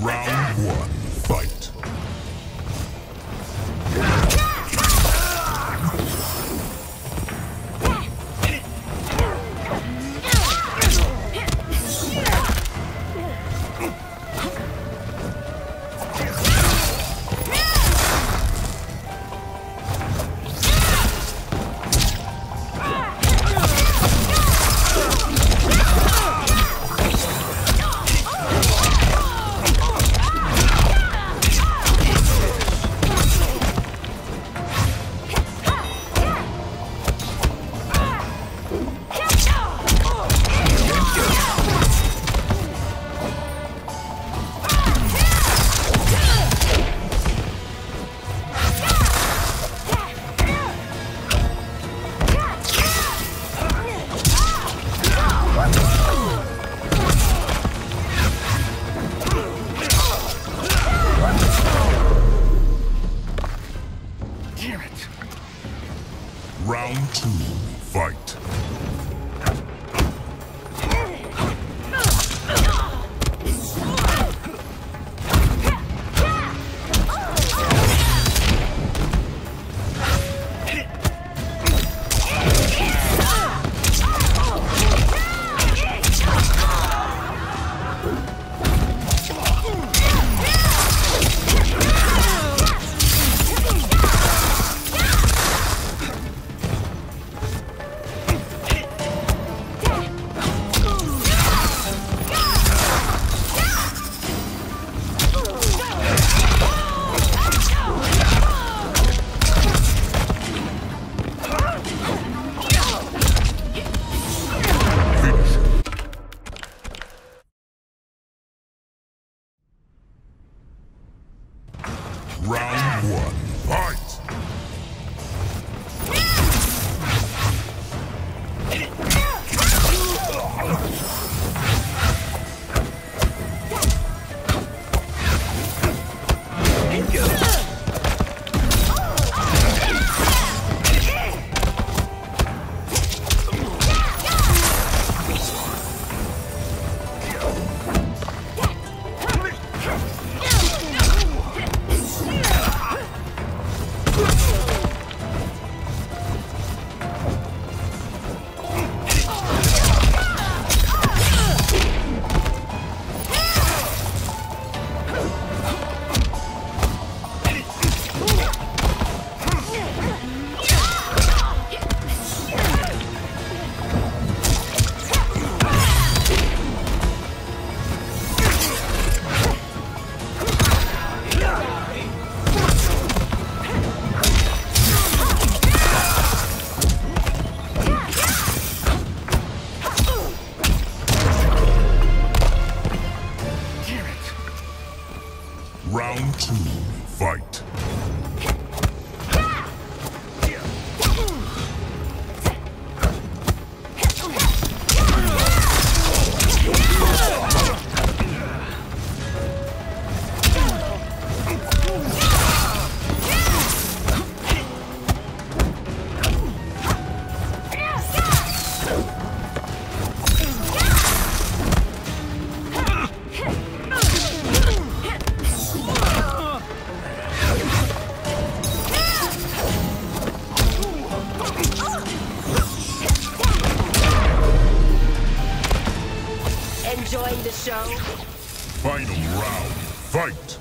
Round one, Round two, fight. Round one, fight. Round two, fight. Enjoying the show? Final round, fight.